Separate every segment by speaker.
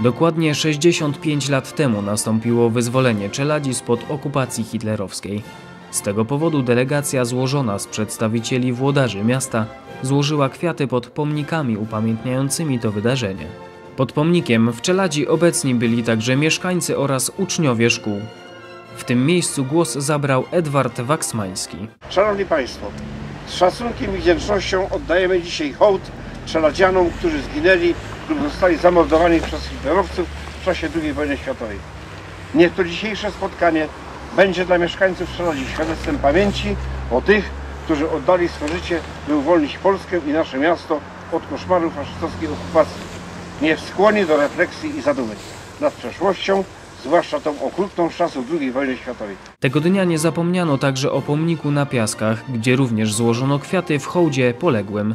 Speaker 1: Dokładnie 65 lat temu nastąpiło wyzwolenie Czeladzi spod okupacji hitlerowskiej. Z tego powodu delegacja złożona z przedstawicieli włodarzy miasta złożyła kwiaty pod pomnikami upamiętniającymi to wydarzenie. Pod pomnikiem w Czeladzi obecni byli także mieszkańcy oraz uczniowie szkół. W tym miejscu głos zabrał Edward Waksmański.
Speaker 2: Szanowni Państwo, z szacunkiem i wdzięcznością oddajemy dzisiaj hołd czeladzianom, którzy zginęli lub zostali zamordowani przez hitlerowców w czasie II wojny światowej. Niech to dzisiejsze spotkanie będzie dla mieszkańców Czeladzi świadectwem pamięci o tych, którzy oddali swoje życie, by uwolnić Polskę i nasze miasto od koszmaru faszystowskiej okupacji. Niech skłoni do refleksji i zadumy nad przeszłością, zwłaszcza tą okrutną z czasów II wojny światowej.
Speaker 1: Tego dnia nie zapomniano także o pomniku na Piaskach, gdzie również złożono kwiaty w hołdzie poległym.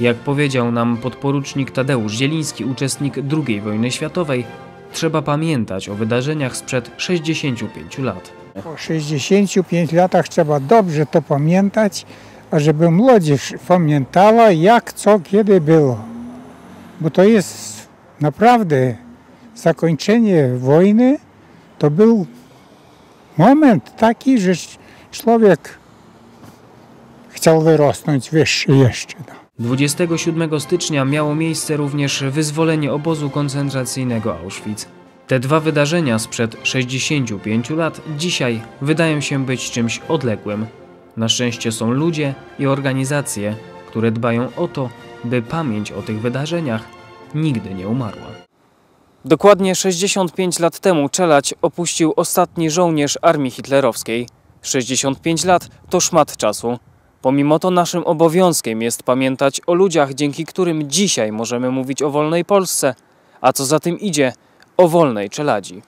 Speaker 1: Jak powiedział nam podporucznik Tadeusz Zieliński, uczestnik II wojny światowej, trzeba pamiętać o wydarzeniach sprzed 65 lat.
Speaker 3: Po 65 latach trzeba dobrze to pamiętać, a żeby młodzież pamiętała jak, co, kiedy było. Bo to jest naprawdę zakończenie wojny. To był moment taki, że człowiek chciał wyrosnąć wyższy jeszcze. No.
Speaker 1: 27 stycznia miało miejsce również wyzwolenie obozu koncentracyjnego Auschwitz. Te dwa wydarzenia sprzed 65 lat dzisiaj wydają się być czymś odległym. Na szczęście są ludzie i organizacje, które dbają o to, by pamięć o tych wydarzeniach nigdy nie umarła. Dokładnie 65 lat temu Czelać opuścił ostatni żołnierz armii hitlerowskiej. 65 lat to szmat czasu. Pomimo to naszym obowiązkiem jest pamiętać o ludziach, dzięki którym dzisiaj możemy mówić o wolnej Polsce, a co za tym idzie, o wolnej Czeladzi.